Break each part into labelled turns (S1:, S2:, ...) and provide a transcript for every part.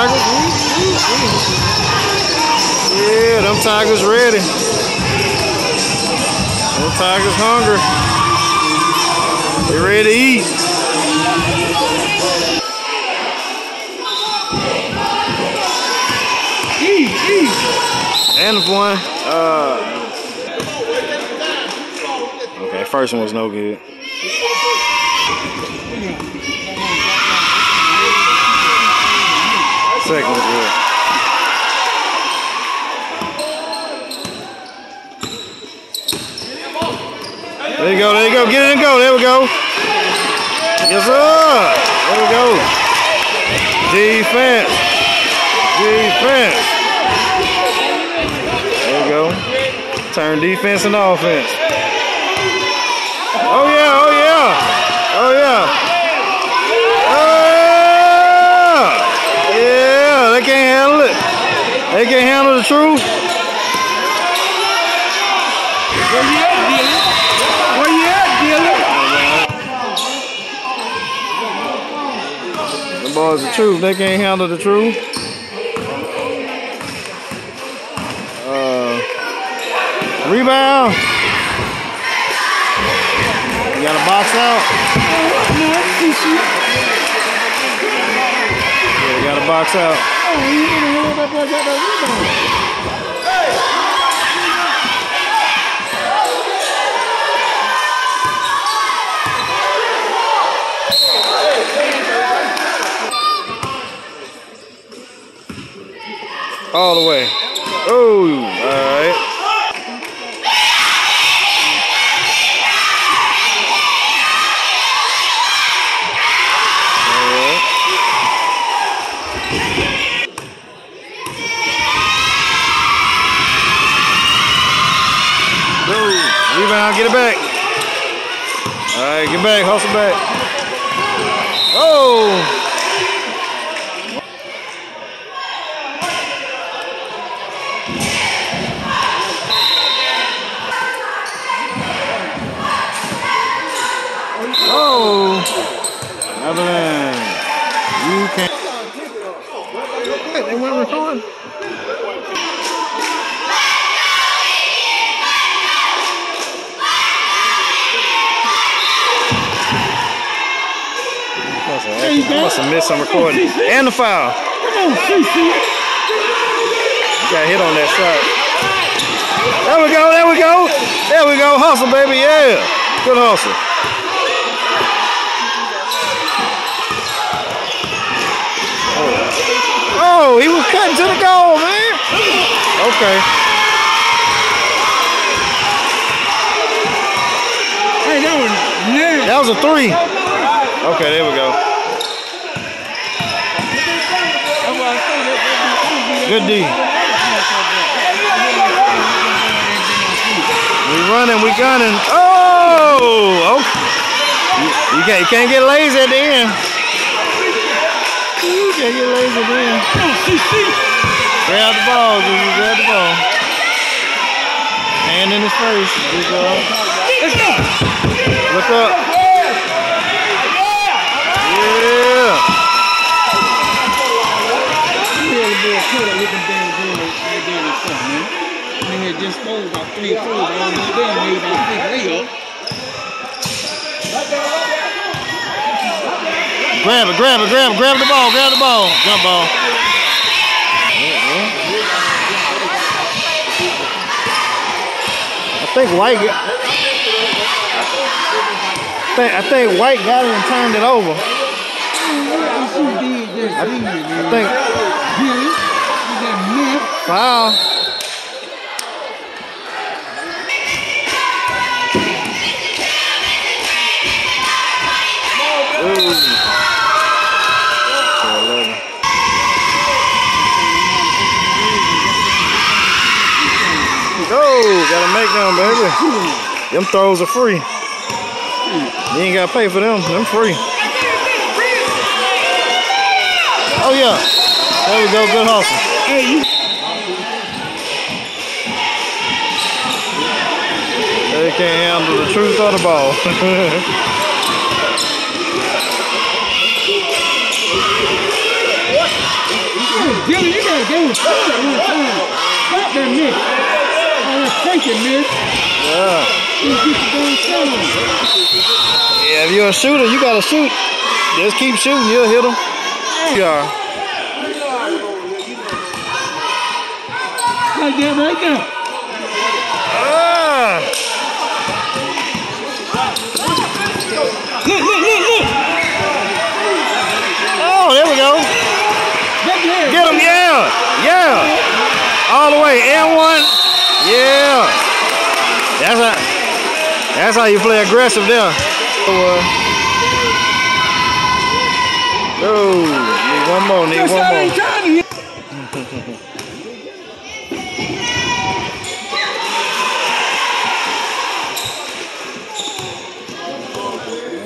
S1: Yeah, them Tigers ready. Them Tigers hungry. They ready to eat. And one. Uh, okay, first one was no good. Second was good. There you go, there you go. Get it and go. There we go. Yes, sir. There we go. Defense. Defense. There we go. Turn defense and offense. Oh, yeah, oh, yeah. Oh, yeah. Oh, yeah. They can't handle it. They can't handle the truth.
S2: Where you at, Dylan? Where you at, Dylan?
S1: The boys the truth. They can't handle the truth. Uh, rebound. You got a box out. Yeah, you got a box out. All the way. Oh, all right. Rebound, get it back. All right, get back, hustle back. Oh! Must have missed some recording. And the foul.
S2: Come on, CC.
S1: Got hit on that shot. There we go, there we go. There we go. Hustle, baby. Yeah. Good hustle. Oh, oh he was cutting to the goal, man. Okay.
S2: Hey, that was.
S1: That was a three. Okay, there we go.
S2: That's why I say that- that-
S1: Good D. We running, we gunning. Oh! oh. You, can't, you can't get lazy at the end. You can't get lazy at the end. Grab the ball, dude. Grab the ball. Hand in his face. Good job. Look up. Grab it, grab it, grab it, grab the ball, grab the ball. Jump ball. I think White got, I think, I think White got it and turned it over.
S2: I
S1: I think
S2: Billy, you got Myth,
S1: foul. Them, baby. Them throws are free. You ain't gotta pay for them. Them free. Oh yeah. There we go. Good hustle.
S2: Hey, you
S1: They can't handle the truth of the ball.
S2: Dylan, you gotta go to school one time. Stop that miss. All that faking miss.
S1: Yeah.
S2: You get the damn shot on.
S1: Yeah, if you're a shooter, you gotta shoot. Just keep shooting, you'll hit them. Yeah.
S2: Right there, right there.
S1: Ah.
S2: Look, look, look, look.
S1: Oh, there we go. Get him, yeah. Yeah. All the way. And one. Yeah. That's how, that's how you play aggressive there. Oh, need one more, need one more.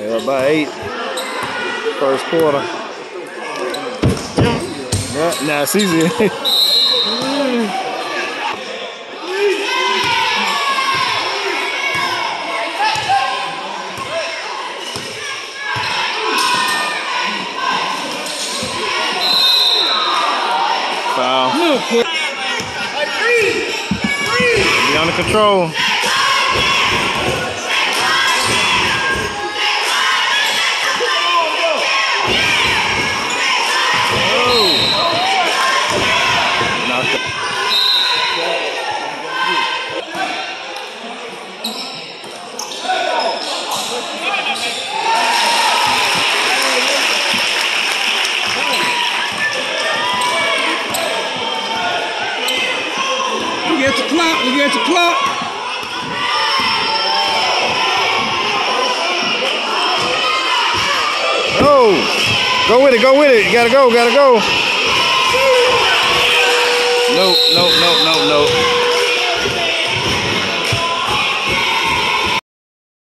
S1: Yeah, about eight. First quarter. Yeah, nah, it's easy. Foul.
S2: Look, kid.
S1: Be under control. Oh. Knocked it.
S2: Look at the clock. Look at the clock.
S1: Oh, go with it, go with it. You gotta go, gotta go. Nope, nope, nope, nope, nope,